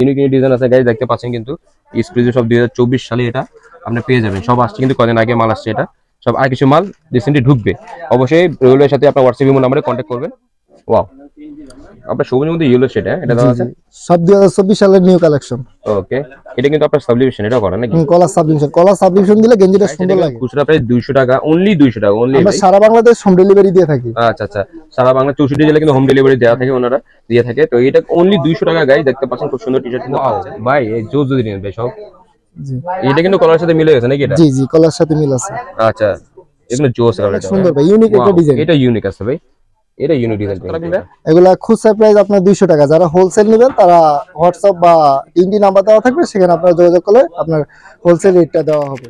Unique unique design আছে guys দেখতে পাচ্ছেন কিন্তু। এক্সক্লুসিভ সব দু হাজার চব্বিশ সালে এটা আপনি পেয়ে যাবেন। সব আসছে কিন্তু কদিন আগে মাল আসছে এটা। সব আর কিছু মাল রিসেন্টলি ঢুকবে। অবশ্যই রেলওয়ের সাথে আপনার হোয়াটসঅ্যাপ ইমো নাম্বারে কন্ট্যাক্ট করবেন। ওয়াও আপনার সবুজের মধ্যে ইয়েলো সেটা এটা দেওয়া আছে? সব দুই হাজার চব্বিশ সালের নিউ কালেকশন ওকে এটা কিন্তু আপনার সাবলিভিশন এটা করা নাকি? কলার সাবমিশন কলার সাবমিশন দিলে গেঞ্জিটা সুন্দর লাগে। খুচরা প্রায় দুইশো টাকা অনলি দুইশো টাকা অনলি আমরা সারা বাংলাদেশ হোম ডেলিভারি দিয়ে থাকি। আচ্ছা আচ্ছা। সারা বাংলা চৌষট্টি জেলা কিন্তু হোম ডেলিভারি দেওয়া থাকে ওনারা দিয়ে থাকে। তো এটা অনলি দুইশো টাকা গাই দেখতে পাচ্ছেন খুব সুন্দর টি শার্ট কিন্তু ভাই এই জোর যদি নেন ভাই সব। জি। এটা কিন্তু কলার সাথে মিলে গেছে নাকি এটা? জি জি কলার সাথে মিল আছে। আচ্ছা। এগুলো জোস সুন্দর ভাই। ইউনিক একটা ডিজাইন এটা ইউনিক আছে ভাই। এটা ইউনিক ডিজাইন এগুলা খুচরা প্রাইস আপনার দুইশো টাকা। যারা হোলসেল নেবেন তারা হোয়াটসঅ্যাপ বা তিনটি নাম্বার দেওয়া থাকবে সেখানে আপনারা যোগাযোগ করলে আপনার হোলসেল রেটটা দেওয়া হবে।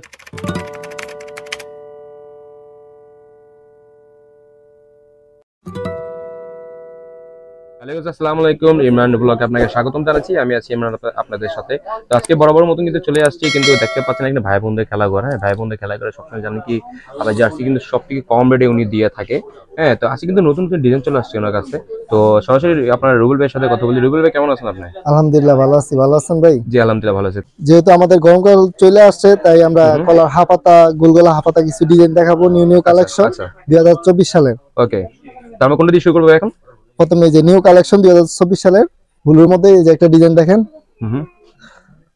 আসসালামু। আলাইকুম ইমরান ব্লগে আপনাকে স্বাগতম জানাচ্ছি। আমি আছি ইমরান আপনাদের সাথে। তো আজকে বরাবর মতন কিন্তু চলে আসছি কিন্তু দেখতে পাচ্ছেন এখানে ভাই বোনদের খেলা ঘর। হ্যাঁ ভাই বোনদের খেলা করে সবসময় জানেন কি আবার জার্সি কিন্তু সব থেকে কম রেটে উনি দিয়ে থাকে। হ্যাঁ তো আজকে কিন্তু নতুন নতুন ডিজাইন চলে আসছে ওনার কাছে তো সরাসরি আপনার রুবেল ভাইয়ের সাথে কথা বলি। রুবেল ভাই কেমন আছেন আপনি? আলহামদুলিল্লাহ ভালো আছি। ভালো আছেন ভাই? জি আলহামদুলিল্লাহ ভালো আছে। যেহেতু আমাদের গরমকাল চলে আসছে তাই আমরা কলার হাপাতা গোলগোলা হাপাতা কিছু ডিজাইন দেখাবো নিউ নিউ কালেকশন আচ্ছা। দুই হাজার চব্বিশ সালের ওকে। তো আমরা কোনটা দিয়ে শুরু করব এখন? প্রথমে যে নিউ কালেকশন দুই হাজার চব্বিশ সালের ব্লুর মধ্যে এই যে একটা ডিজাইন দেখেন। হুম হুম।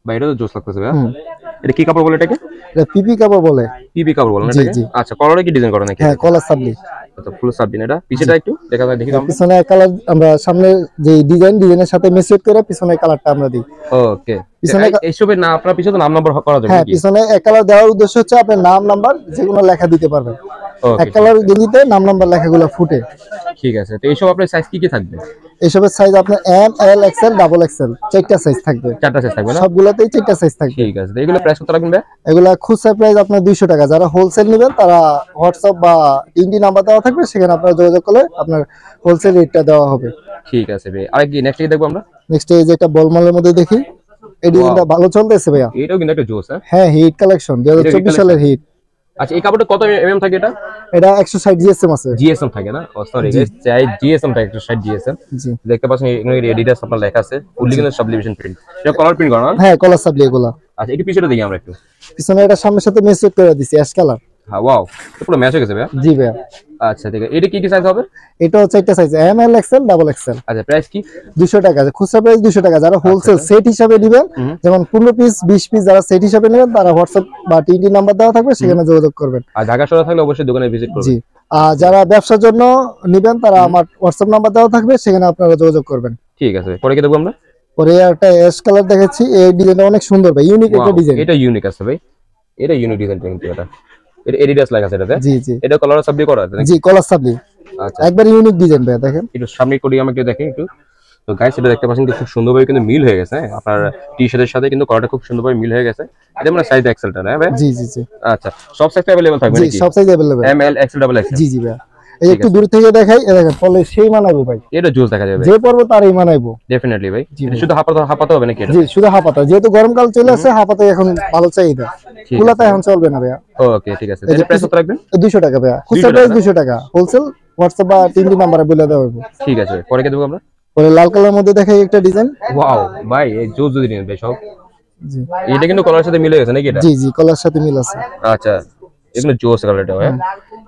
ভাই এটা তো জোস লাগতেছে ভাই এটা কি কাপড় বলে এটাকে? এটা পিপি কাপড় বলে। পিপি কাপড় বলে জি, জি। আচ্ছা কলারে কি ডিজাইন করা নাকি? হ্যাঁ কলার সাবলি। আচ্ছা ফুল সাবদিন এটা? পিছেটা একটু দেখা যায় দেখি পিছনে কালার আমরা সামনে যে ডিজাইন ডিজাইনের সাথে মেসেট করে পিছনে কালারটা আমরা দিই। ওকে পিছনে এইসবের না আপনার পিছনে নাম নাম্বার করা যাবে হ্যাঁ পিছনে এক কালার দেওয়ার উদ্দেশ্য হচ্ছে আপনার নাম নাম্বার যেগুলো লেখা দিতে পারবেন। এক কালার গেঞ্জিতে নাম নাম্বার লেখাগুলো ফুটে। ঠিক আছে তো এইসব আপনার সাইজ কি কি থাকবে? এসবের সাইজ আপনার M L XL double XL চারটা সাইজ থাকবে। চারটা সাইজ থাকবে সবগুলোতেই চারটা সাইজ থাকবে। ঠিক আছে এগুলো প্রাইস কত রাখবেন এগুলা খুচরা প্রাইস আপনার দুইশো টাকা। যারা হোলসেল নেবেন তারা হোয়াটসঅ্যাপ বা তিনটি নাম্বার দেওয়া থাকবে সেখানে আপনারা যোগাযোগ করলে আপনার হোলসেল রেটটা দেওয়া হবে। ঠিক আছে ভাই আর কি নেক্সট দেখব আমরা? নেক্সট এই যে একটা বলমালের মধ্যে দেখি। এই ডিজাইনটা ভালো চলতেছে ভাইয়া। এটাও কিন্তু একটা জোস হ্যাঁ? হিট কালেকশন দুই হাজার এটা চব্বিশ heat সালের হিট আচ্ছা এই কাপড়টা কত এমএম থাকে এটা? এটা একশো ষাট জিএসএম আছে। জিএসএম থাকে না? ও সরি চাই জিএসএম থাকে একটু সাইড জিএসএম জি। দেখতে পাচ্ছেন এখানে এডিটাস আপনার লেখা আছে। উল্লিখিত সাবলিমেশন প্রিন্ট এটা কালার প্রিন্ট করা না? হ্যাঁ কলার সাবলি এগুলা। আচ্ছা একটু পিছনে দেখি আমরা একটু। পিছনে এটা সামনের সাথে মেসেজ করে দিছি অ্যাশ কালার হ্যাঁ ওয়াও পুরো ম্যাচ হয়ে গেছে ভাই জি ভাইয়া। আচ্ছা ঠিক আছে। এটা কি কি সাইজ হবে? এটা হচ্ছে একটা size M L XL double XL আচ্ছা প্রাইস কি? দুশো টাকা খুচরা প্রাইস দুশো টাকা যারা হোলসেল সেট হিসাবে নেবেন যেমন পনেরো পিস বিশ পিস যারা সেট হিসাবে নেবেন তারা হোয়াটসঅ্যাপ বা টিডি নাম্বার দেওয়া থাকবে সেখানে যোগাযোগ করবেন। আর ঢাকা শহরে থাকলে অবশ্যই দোকানে ভিজিট করবেন। জি। আর যারা ব্যবসার জন্য নেবেন তারা আমার হোয়াটসঅ্যাপ নাম্বার দেওয়া থাকবে সেখানে আপনারা যোগাযোগ করবেন। ঠিক আছে পরে কি দেখব আমরা? পরে একটা অ্যাশ কালার দেখাচ্ছি এই ডিজাইনটা অনেক সুন্দর ভাই ইউনিক একটা ডিজাইন এটা ইউনিক আছে ভাই। এটা ইউনিক ডিজাইন কিন্তু এটা। এটা এডিডাস লেখা আছে এটাতে জি জি এটা কালার সাবলি করা আছে নাকি? জি কলার সাবলি আচ্ছা একবার ইউনিক ডিজাইন ভাই দেখেন একটু সামনে করি আমাকে দেখেন একটু তো গাইস এটা দেখতে পাচ্ছেন কি খুব সুন্দরভাবে কিন্তু মিল হয়ে গেছে হ্যাঁ? আপনার টি শার্টের সাথে কিন্তু কলারটা খুব সুন্দরভাবে মিল হয়ে গেছে এটা মানে সাইজ এক্সেলটা না ভাই জি জি জি আচ্ছা সব সাইজ अवेलेबल থাকবে জি নাকি সব size available M L XL double XL জি জি ভাই এই একটু দূর থেকে দেখাই দেখেন ফলে সেই মানাবো ভাই। এটা জুস দেখা যাবে। যে পর্ব তারই মানাইবো। ডেফিনেটলি ভাই। শুধু হাফাতে হাফাতে হবে নাকি জি শুধু হাফাতা যেহেতু গরমকাল চলে আসছে হাফাতে এখন ভালো চাহিদা। এখন চলবে না ভাইয়া। ওকে ঠিক আছে। প্রাইস কত রাখবেন? দুইশো টাকা ভাইয়া। খুচরা প্রাইস দুইশো টাকা। হোলসেল হোয়াটসঅ্যাপ বা তিনটি নাম্বারে বলে দেওয়া হবে ঠিক আছে। পরে কি দেবো আমরা? পরে লাল কালার মধ্যে দেখাই একটা ডিজাইন ওয়াও ভাই এই জুস যদি নেন ভাই সব। জি। এটা কিন্তু কলার সাথে মিলে গেছে নাকি এটা? জি জি কলার সাথে মিল আছে। আচ্ছা। এগুলো জোস কালার এটা ভাই।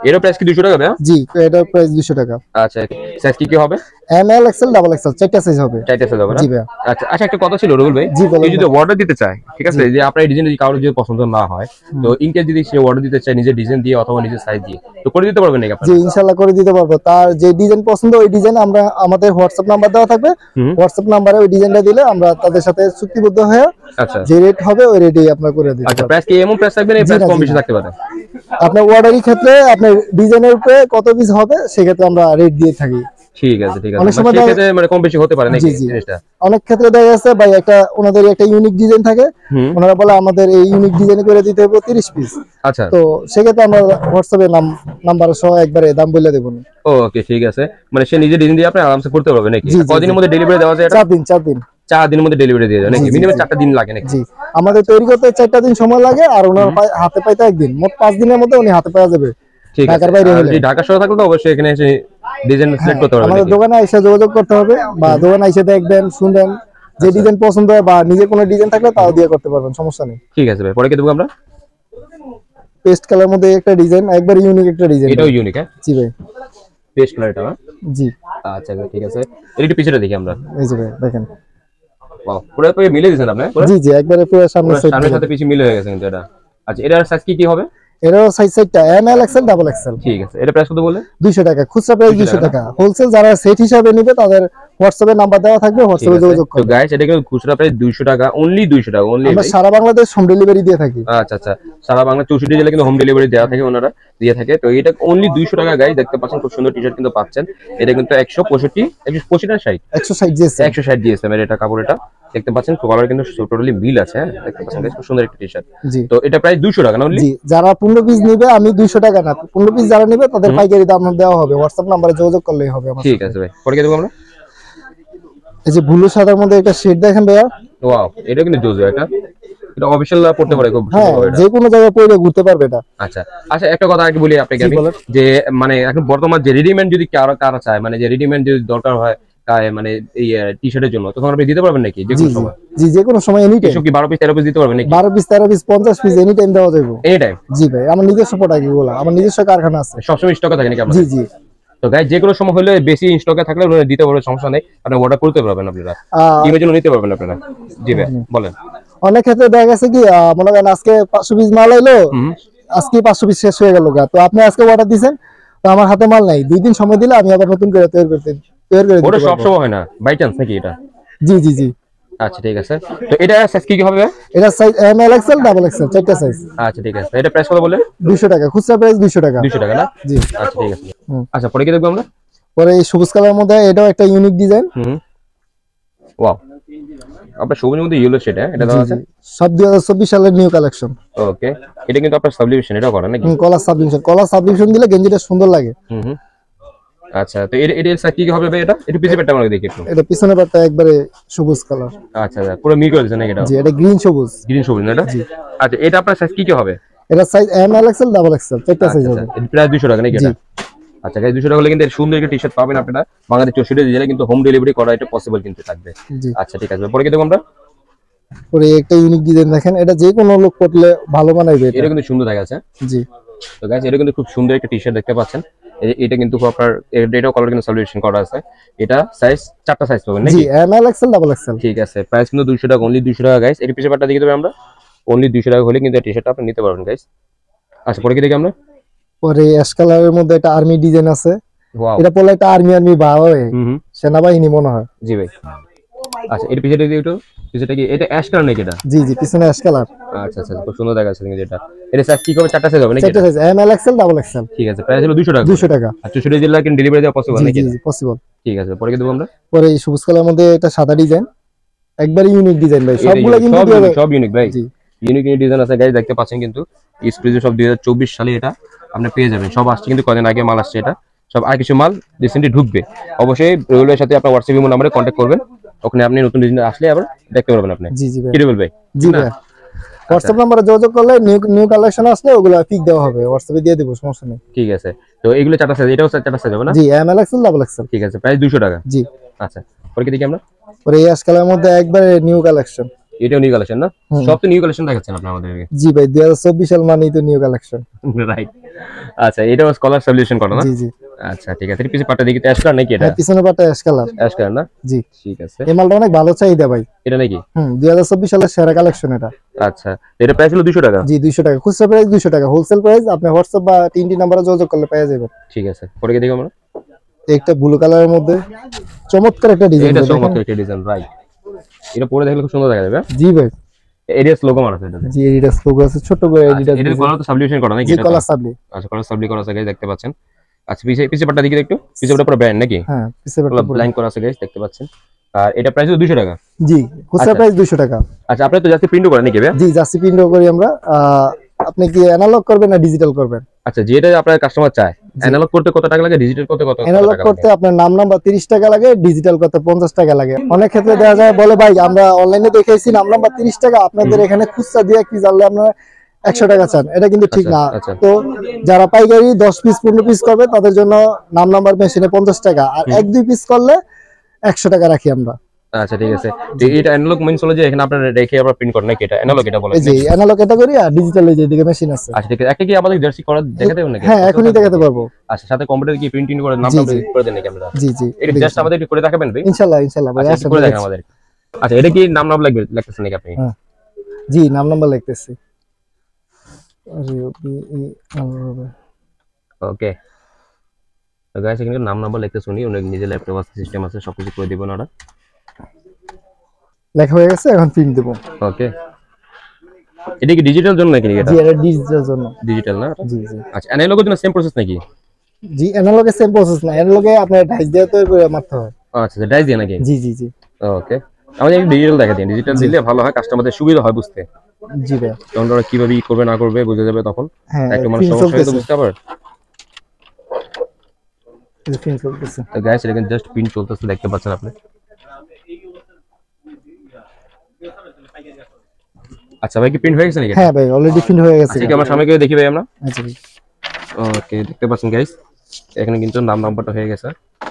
এর প্রাইস কি 200 টাকা ভাই জি এটা প্রাইস দুইশো টাকা। আচ্ছা সাইজ কি কি হবে? M L XL double XL চারটা সাইজ হবে। চাইতে সাইজ হবে না? জি ভাইয়া। আচ্ছা আচ্ছা একটা কথা ছিল রুবেল ভাই। জি, বলেন কেউ যদি অর্ডার দিতে চায় ঠিক আছে? যে আপনার ডিজাইন যদি কারোর যদি পছন্দ না হয় তো ইনকেস যদি সে অর্ডার দিতে চায় নিজের ডিজাইন দিয়ে অথবা নিজের সাইজ দিয়ে তো করে দিতে পারবেন নাকি আপনি জি ইনশাল্লাহ করে দিতে পারব। তার যে ডিজাইন পছন্দ ওই ডিজাইন আমরা আমাদের হোয়াটসঅ্যাপ নাম্বার দেওয়া থাকবে। হোয়াটসঅ্যাপ নাম্বারে ওই ডিজাইনটা দিলে আমরা তাদের সাথে চুক্তিবদ্ধ হয়ে আচ্ছা। যে রেট হবে ওই রেটেই আপনার করে দিতে আচ্ছা প্রাইস কি এমন প্রাইস থাকবে না প্রাইস কম বেশি থাকতে পারে? আপনার অর্ডারের ক্ষেত্রে আপনার ডিজাইনের উপরে কত পিস হবে সেক্ষেত্রে আমরা রেট দিয়ে থাকি। ঠিক আছে ঠিক আছে। অনেক সময় দেখা- সেক্ষেত্রে মানে কম বেশি হতে পারে নাকি জি, জি। জিনিসটা? অনেক ক্ষেত্রে দেখা যাচ্ছে ভাই একটা ওনাদের একটা ইউনিক ডিজাইন থাকে। ওনারা বলে আমাদের এই ইউনিক ডিজাইন করে দিতে হবে তিরিশ পিস আচ্ছা। তো সেক্ষেত্রে আমরা হোয়াটসঅ্যাপে নাম নাম্বার সহ একবারে দাম বলে দেবো ওকে ঠিক আছে। মানে সে নিজে ডিজাইন দিয়ে আপনি আরামসে করতে পারবে নাকি? কদিনের মধ্যে ডেলিভারি দেওয়া যায় এটা? চার দিন চার দিন। চার দিনের মধ্যে ডেলিভারি দিয়ে দেয় নাকি? মিনিমাম চারটা দিন লাগে নাকি? আমাদের তৈরি করতে চারটা দিন সময় লাগে আর ওনার হাতে পাইতে একদিন। মোট পাঁচ দিনের মধ্যে উনি হাতে পাওয়া যাবে। ঠিক আছে। ঢাকার বাইরে হলে। ঢাকা শহরে থাকলে তো অবশ্যই এখানে এসে ডিজাইন সিলেক্ট করতে পারবে আমাদের দোকানে এসে যোগাযোগ করতে হবে বা দোকানে এসে দেখবেন শুনবেন যে ডিজাইন পছন্দ হয় বা নিজে কোনো ডিজাইন থাকলে তাও দিয়ে করতে পারবেন সমস্যা নেই। ঠিক আছে ভাই পরে কি দেবো আমরা? পেস্ট কালার মধ্যে একটা ডিজাইন একবার ইউনিক একটা ডিজাইন এটাও ইউনিক হ্যাঁ? জি ভাই। পেস্ট কালার এটা হ্যাঁ? জি। আচ্ছা ঠিক আছে। একটু পিছনে দেখি আমরা। এই যে ভাই দেখেন। পুরো মিলে দিয়েছেন আপনি জি জি একবারে পুরো সামনে সাথে পিছিয়ে মিলে হয়ে গেছে কিন্তু এটা। আচ্ছা এটার সাইজ কি কি হবে? এরও সাইজ সাইডটা M L XL double XL ঠিক আছে এটা প্রাইস কত বলে দুইশো টাকা খুচরা প্রাইস 200 দুইশো টাকা। হোলসেল যারা সেট হিসাবে নিবে তাদের হোয়াটসঅ্যাপে নাম্বার দেওয়া থাকবে হোয়াটসঅ্যাপে যোগাযোগ তো করবে। গাইস এটা কিন্তু খুচরা প্রাইস 200 টাকা অনলি 200 টাকা অনলি আমরা সারা বাংলাদেশ হোম ডেলিভারি দিয়ে থাকি। আচ্ছা আচ্ছা। সারা বাংলা চৌষট্টি জেলা কিন্তু হোম ডেলিভারি দেওয়া থাকে ওনারা দিয়ে থাকে। তো এটা অনলি দুইশো টাকা গাই দেখতে পাচ্ছেন খুব সুন্দর টি শার্ট কিন্তু পাচ্ছেন। এটা কিন্তু একশো পঁয়ষট্টি একশো পঁচিশ না ষাট? একশো সাইজ জিএসএম একশো ষাট দিয়েছে এটা কাপড় এটা। দেখতে পাচ্ছেন কালার কিন্তু টোটালি মিল আছে হ্যাঁ? দেখতে পাচ্ছেন খুব সুন্দর একটা টি শার্ট তো এটা প্রায় দুশো টাকা না অনলি জি যারা পনেরো পিস নিবে আমি দুইশো টাকা না পনেরো পিস যারা নিবে তাদের পাইকারি দাম দেওয়া হবে হোয়াটসঅ্যাপ নাম্বারে যোগাযোগ করলেই হবে আমার ঠিক আছে ভাই পরে কি দেবো আমরা? এই যে ব্লু সাদার মধ্যে একটা শেড দেখেন ভাইয়া। ওয়াও এটা কিন্তু জোজো এটা? এটা অফিসিয়াল পড়তে পারে খুব হ্যাঁ সুন্দর এটা। যে কোনো জায়গায় পরে ঘুরতে পারবে এটা। আচ্ছা আচ্ছা একটা কথা আগে বলি আপনাকে আমি বলেন। যে মানে এখন বর্তমান যে রেডিমেড যদি কারও কারও চায় মানে যে রেডিমেড যদি দরকার হয় মানে এই টি শার্টের জন্য। তখন আপনি দিতে পারবেন নাকি যে কোনো সময়? জি যে কোনো সময় এনি টাইম কি বারো পিস তেরো পিস দিতে পারবেন নাকি? বারো পিস তেরো পিস পঞ্চাশ পিস এনি টাইম দেওয়া যাবে এনি টাইম জি ভাই আমার নিজস্ব প্রোডাক্ট এগুলো আমার নিজস্ব কারখানা আছে। সবসময় স্টকে থাকে নাকি আপনার জি জি। তো যে কোনো সময় হলে বেশি স্টকে থাকলে দিতে পারবে সমস্যা নেই। আপনি অর্ডার করতে পারবেন আপনারা। জন্য নিতে পারবেন আপনারা? জি ভাই বলেন। অনেক ক্ষেত্রে দেখা গেছে কি মনে করেন আজকে পাঁচশো পিস মাল এলো আজকে পাঁচশো পিস শেষ হয়ে গেল গা। তো আপনি আজকে অর্ডার দিয়েছেন তো আমার হাতে মাল নাই। দুই দিন সময় দিলে আমি আবার নতুন করে তৈরি করতে তৈরি করে ওটা দিতে সব সময় হয় না? বাই চান্স নাকি এটা? জি জি জি। আচ্ছা ঠিক আছে। তো এটা সাইজ কি কি হবে? এটা size M L XL double XL চারটা সাইজ আচ্ছা ঠিক আছে। এটা প্রাইস কত বলে দুইশো টাকা খুচরা প্রাইস দুইশো টাকা। দুশো টাকা না? জি। আচ্ছা ঠিক আছে। আচ্ছা পরে কি দেখব আমরা? পরে এই সবুজ কালার মধ্যে এটাও একটা ইউনিক ডিজাইন হুম। ওয়াও আপনার মধ্যে ইয়েলো এটা আছে? সব চব্বিশ সালের নিউ কালেকশন ওকে এটা কিন্তু আপনার এটা করা নাকি? কলার সাবলিউশন কলার সাবলিউশন দিলে গেঞ্জিটা সুন্দর লাগে। হুম। আচ্ছা তো এটা সাইজ কি কি হবে এটা? একটু পিছে পেটটা আমাকে দেখি একটু। এটা পিছনে পাটটা একবারে সবুজ কালার আচ্ছা আচ্ছা পুরো মিল করে দিয়েছে নাকি এটা? জি এটা গ্রিন সবুজ। গ্রিন সবুজ না এটা? আচ্ছা এটা আপনার সাইজ কি কি হবে? এটা size M L XL double XL চারটা সাইজ আচ্ছা, হবে। আচ্ছা, প্রায় দুশো টাকা নাকি এটা? আচ্ছা গাইজ দুশো টাকা হলে কিন্তু সুন্দর একটা টি শার্ট পাবেন আপনারা। বাংলাদেশ চৌষট্টি জেলায় কিন্তু হোম ডেলিভারি করা এটা পসিবল কিন্তু থাকবে। আচ্ছা ঠিক আছে পরে কি দেখব আমরা? পরে একটা ইউনিক ডিজাইন দেখেন। এটা যে কোনো লোক পড়লে ভালো মানাবে এটা কিন্তু সুন্দর দেখা যাচ্ছে জি। তো গাইজ এটা কিন্তু খুব সুন্দর একটা টি শার্ট দেখতে পাচ্ছেন। এটা কিন্তু আপনার এটাও কালার কিন্তু সলিউশন করা আছে। এটা সাইজ চারটা সাইজ পাবেন জি নাকি M L XL double XL. ঠিক আছে প্রাইস কিন্তু দুইশো টাকা অনলি দুইশো টাকা গাইস এর পিছনে পাটটা দেখে দেবে আমরা। অনলি দুইশো টাকা হলে কিন্তু টি শার্টটা আপনি নিতে পারবেন গাইস আচ্ছা পরে কি দেখি আমরা? পরে অ্যাশ কালারের মধ্যে একটা আর্মি ডিজাইন আছে। ওয়াও এটা পড়লে একটা আর্মি আর্মি ভাব হয় সেনাবাহিনী মনে হয়। জি ভাই। আচ্ছা এর পিছনে দেখি একটু। পিছনে কি এটা অ্যাশ কালার নাকি এটা? জি জি পিছনে অ্যাশ কালার আচ্ছা আচ্ছা খুব সুন্দর দেখাচ্ছে কিন্তু এটা। এটা সাইজ কি হবে চারটা সাইজ হবে নাকি চারটা সাইজ এম এল ডাবল ঠিক আছে প্রাইস হলো দুশো টাকা দুশো টাকা। আর চৌষট্টি জেলা কিন্তু ডেলিভারি দেওয়া পসিবল নাকি জি পসিবল ঠিক আছে পরে কি দেবো আমরা? পরে এই সবুজ কালার মধ্যে একটা সাদা ডিজাইন একবারে ইউনিক ডিজাইন ভাই সবগুলা কিন্তু সব ইউনিক ভাই। ইউনিক ইউনিক ডিজাইন আছে গাইজ দেখতে পাচ্ছেন কিন্তু। স্প্রিজে সব দুই হাজার চব্বিশ সালে এটা আপনি পেয়ে যাবেন। সব আসছে কিন্তু কদিন আগে মাল আসছে এটা। সব আর কিছু মাল রিসেন্টলি ঢুকবে। অবশ্যই রেলওয়ের সাথে আপনার হোয়াটসঅ্যাপ নাম্বারে কন্ট্যাক্ট করবেন। ওখানে আপনি নতুন ডিজাইন আসলে আবার দেখতে পারবেন আপনি। জি জি ভাই। কি বলবে জি ভাই। হোয়াটসঅ্যাপ নাম্বারে যোগাযোগ করলে নিউ নিউ কালেকশন আসলে ওগুলো পিক দেওয়া হবে। হোয়াটসঅ্যাপে দিয়ে দেবো সমস্যা নেই। ঠিক আছে। তো এগুলো চারটা সাইজ এটাও চারটা সাইজ হবে না? জি M L XL double XL ঠিক আছে প্রায় দুশো টাকা। জি। আচ্ছা পরে কি দেখি আমরা? পরে এই কালারের মধ্যে একবারে নিউ কালেকশন এটাও নিউ কালেকশন না? সব তো নিউ কালেকশন দেখাচ্ছেন আপনি জি ভাই দুই হাজার চব্বিশ সাল মানেই তো নিউ কালেকশন রাইট আচ্ছা এটাও স্কলার সলিউশন করা না? জি জি। আচ্ছা ঠিক আছে। এর পিছে পাটটা দেখি অ্যাশ কালার নাকি এটা? হ্যাঁ পিছনে পাটা অ্যাশ কালার অ্যাশ কালার না? জি। ঠিক আছে। এই মালটা অনেক ভালো চাহিদা ভাই। এটা নাকি? হুম দুই হাজার চব্বিশ সালের সেরা কালেকশন এটা। আচ্ছা এটা প্রাইস হলো দুশো টাকা? জি দুইশো টাকা। খুচরা প্রাইস দুইশো টাকা। হোলসেল প্রাইস আপনি হোয়াটসঅ্যাপ বা তিনটি নাম্বারে যোগাযোগ করলে পেয়ে যাবেন। ঠিক আছে। পরে কি দেখি আমরা। একটা ব্লু কালারের মধ্যে চমৎকার একটা ডিজাইন এটা চমৎকার একটা ডিজাইন রাইট এটা পরে দেখলে খুব সুন্দর দেখা যাবে জি ভাই। এরিয়াস লোগো মারা আছে এটাতে। জি এডিডাস লোগো আছে ছোট করে এডিডাস এটা কলার তো সাবলিউশন করা নাকি এটা? কলার সাবলি আচ্ছা কলার সাবলি করা আছে guys, দেখতে পাচ্ছেন। আচ্ছা পিছে পিছে পাটটা দেখি একটু। পিছে পাটটা পুরো ব্র্যান্ড নাকি? হ্যাঁ পিছে পাটটা পুরো। ব্ল্যাঙ্ক করা আছে guys, দেখতে পাচ্ছেন। আর এটা প্রাইস 200 টাকা। জি খুচরা। প্রাইস দুইশো টাকা। আচ্ছা আপনি তো জাস্ট প্রিন্ট করেন নাকি ভাই? জি জার্সি প্রিন্ট করি আমরা। আপনি কি অ্যানালগ করবেন না ডিজিটাল করবেন? আচ্ছা যেটা আপনার কাস্টমার চায়। অ্যানালগ করতে কত টাকা লাগে ডিজিটাল করতে কত অ্যানালগ করতে আপনার নাম নাম্বার তিরিশ টাকা লাগে ডিজিটাল করতে পঞ্চাশ টাকা লাগে। অনেক ক্ষেত্রে দেখা যায় বলে ভাই আমরা অনলাইনে দেখেছি নাম নাম্বার তিরিশ টাকা। আপনাদের এখানে খুচরা দিয়ে কি জানলে আপনারা একশো টাকা চান এটা কিন্তু ঠিক আচ্ছা, না। আচ্ছা। তো যারা পাইকারি দশ পিস পনেরো পিস করবে তাদের জন্য নাম নাম্বার মেশিনে পঞ্চাশ টাকা। আর এক দুই পিস করলে একশো টাকা রাখি আমরা। আচ্ছা ঠিক আছে। এটা অ্যানালগ মিন্স হলো যে এখানে আপনারা রেখে আবার প্রিন্ট করেন নাকি এটা অ্যানালগ এটা বলে এই যে অ্যানালগ ক্যাটাগরি আর ডিজিটাল এই যে মেশিন আছে। আচ্ছা ঠিক আছে। একটা কি আমাদের জার্সি করা দেখাতে হবে নাকি? হ্যাঁ এখনই দেখাতে পারব। আচ্ছা সাথে কম্পিউটার কি প্রিন্টিং করে নাম জি, করে দেন নাকি আমরা জি জি এটা জাস্ট আমাদের একটু করে দেখাবেন ভাই? ইনশাআল্লাহ ইনশাআল্লাহ ভাই আচ্ছা করে আমাদের। আচ্ছা এটা কি নাম নাম লাগবে লাগতেছে নাকি আপনি? হ্যাঁ। জি নাম নাম্বার লিখতেছি। ওকে তো গাইস এখানে নাম নাম্বার লিখতে শুনি উনি নিজে ল্যাপটপ আছে সিস্টেম আছে সবকিছু করে দিবেন ওরা লেখা হয়ে গেছে এখন প্রিন্ট দেবো। ওকে এটা কি ডিজিটাল জন্য নাকি এটা? জি এটা ডিজিটাল জন্য। ডিজিটাল না? জি জি। আচ্ছা অ্যানালগের জন্য সেম প্রসেস নাকি? জি অ্যানালগে সেম প্রসেস না। অ্যানালগে আপনার ডাইস দিয়ে করে মারতে হয়। আচ্ছা আচ্ছা ডাইস দিয়ে নাকি? জি জি জি। ওকে আমাদের ডিজিটাল দেখা দিন। ডিজিটাল দিলে ভালো হয় কাস্টমারদের সুবিধা হয় বুঝতে। জি ভাই। তখন ওরা কীভাবে ই করবে না করবে বুঝে যাবে তখন। হ্যাঁ একটা মানুষ সমস্যা তো বুঝতে পারবে। প্রিন্ট চলতেছে। তো গাইস এটা কিন্তু জাস্ট চলতেছে দেখতে পাচ্ছেন আপনি। আচ্ছা ভাই কি প্রিন্ট হয়ে গেছে নাকি হ্যাঁ ভাই অলরেডি প্রিন্ট হয়ে গেছে। আচ্ছা কি আমার সামনে গিয়ে দেখি ভাই আমরা? আচ্ছা ওকে দেখতে পাচ্ছেন গাইস এখানে কিন্তু নাম নাম্বারটা হয়ে গেছে।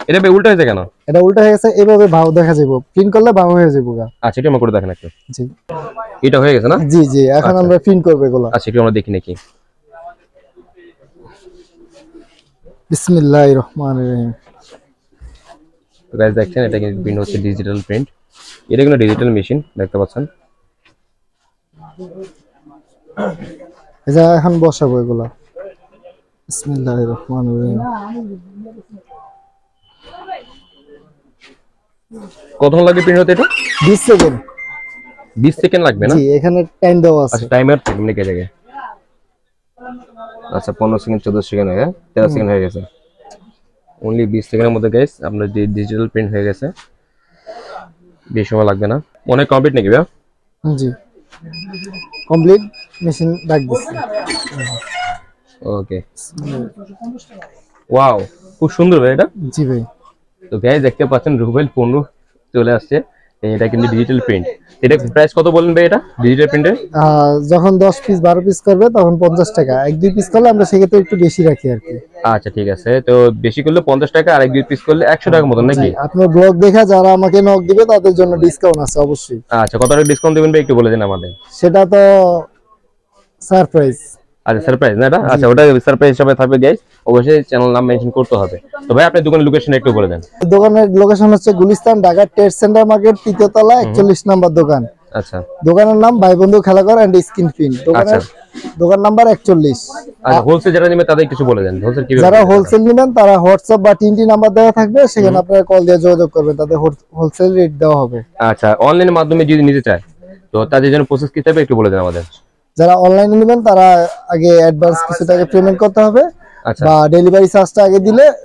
এটা উল্টা হয়েছে কেন? এটা উল্টা হয়ে গেছে এভাবে ভাও দেখা যাব প্রিন্ট করলে ভাও হয়ে যাব আচ্ছা এটা আমার করে দেখেন একটু। জি। এটা হয়ে গেছে না? জি জি এখন আমরা প্রিন্ট করব এগুলো। আচ্ছা একটু আমরা দেখি নাকি। বিসমিল্লাহির রহমানির রহিম। গাইস দেখছেন এটা কিন্তু প্রিন্ট হচ্ছে ডিজিটাল প্রিন্ট এটা কিন্তু ডিজিটাল মেশিন দেখতে পাচ্ছেন। যে এখন বসাবো এগুলো। বিসমিল্লাহির রহমানির রহিম। কতক্ষণ লাগে প্রিন্ট হতে এটা? 20 সেকেন্ড। বিশ সেকেন্ড লাগবে না? জি এখানে টাইম দেওয়া আছে। আচ্ছা টাইমার সেকেন্ড লিখে জায়গায় আচ্ছা পনেরো সেকেন্ড চোদ্দ সেকেন্ড হয়ে গেছে তেরো সেকেন্ড হয়ে গেছে। অনলি বিশ সেকেন্ডের মধ্যে গাইস আপনার যে ডিজিটাল প্রিন্ট হয়ে গেছে বেশি সময় লাগবে না। অনেক কমপ্লিট নাকি ভাইয়া? জি। কমপ্লিট মেশিন ডাক দিচ্ছে ওকে ওয়াও খুব সুন্দর ভাই এটা? জি ভাই। তো গাইস দেখতে পাচ্ছেন রুবেল পনেরো চলে আসছে। এটা কিন্তু ডিজিটাল প্রিন্ট এটা প্রাইস কত বলেন ভাই এটা? ডিজিটাল প্রিন্টের যখন দশ পিস বারো পিস করবে তখন পঞ্চাশ টাকা। এক দুই পিস করলে আমরা সেক্ষেত্রে একটু বেশি রাখি আর কি। আচ্ছা ঠিক আছে। তো বেশি করলে পঞ্চাশ টাকা আর এক দুই পিস করলে একশো টাকা মতন নাকি? আপনার ব্লগ দেখা যারা আমাকে নক দিবে তাদের জন্য ডিসকাউন্ট আছে অবশ্যই। আচ্ছা কত টাকা ডিসকাউন্ট দেবেন ভাই? একটু বলে দিন আমাদের। সেটা তো সারপ্রাইজ আচ্ছা সারপ্রাইজ না এটা? আচ্ছা ওটা সারপ্রাইজ হিসাবে থাকবে গাইস অবশ্যই চ্যানেল নাম মেনশন করতে হবে। তো ভাই আপনার দোকানের লোকেশন একটু বলে দেন। দোকানের লোকেশন হচ্ছে Gulistan Dhaka trade centre market তৃতীয় তলা একচল্লিশ নাম্বার দোকান। আচ্ছা। দোকানের নাম ভাই বন্ধু খেলাঘর এন্ড স্কিন পিন দোকানের দোকান নাম্বার একচল্লিশ। আচ্ছা হোলসেল যারা নেবে তাদের কিছু বলে দেন। হোলসেল কীভাবে যারা হোলসেল নেবেন তারা হোয়াটসঅ্যাপ বা তিনটি নাম্বার দেওয়া থাকবে সেখানে আপনারা কল দিয়ে যোগাযোগ করবেন তাদের হোলসেল রেট দেওয়া হবে। আচ্ছা অনলাইনের মাধ্যমে যদি নিতে চায় তো তাদের জন্য প্রসেস কি থাকবে একটু বলে দেন আমাদের। যারা অনলাইনে নেবেন তারা আগে অ্যাডভান্স কিছু টাকা পেমেন্ট করতে হবে আচ্ছা। বা ডেলিভারি চার্জটা আগে দিলে আহ,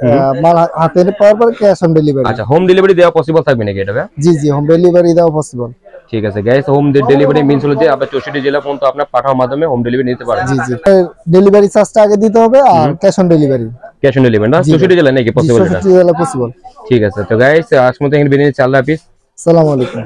মাল হাতে পাওয়ার পর ক্যাশ অন ডেলিভারি আচ্ছা হোম ডেলিভারি দেওয়া পসিবল থাকবে নাকি এটা জি জি হোম ডেলিভারি দেওয়া পসিবল ঠিক আছে গাইস হোম ডেলিভারি মিনস হলো যে আপনার চৌষট্টি জেলা পর্যন্ত আপনার পাঠানোর মাধ্যমে হোম ডেলিভারি নিতে পারেন। জি জি ডেলিভারি চার্জটা আগে দিতে হবে আর cash on delivery cash on delivery না? চৌষট্টি জেলা নাকি পসিবল এটা জেলা? পসিবল ঠিক আছে তো গাইস মতো এখানে বেরিয়ে আলাইকুম।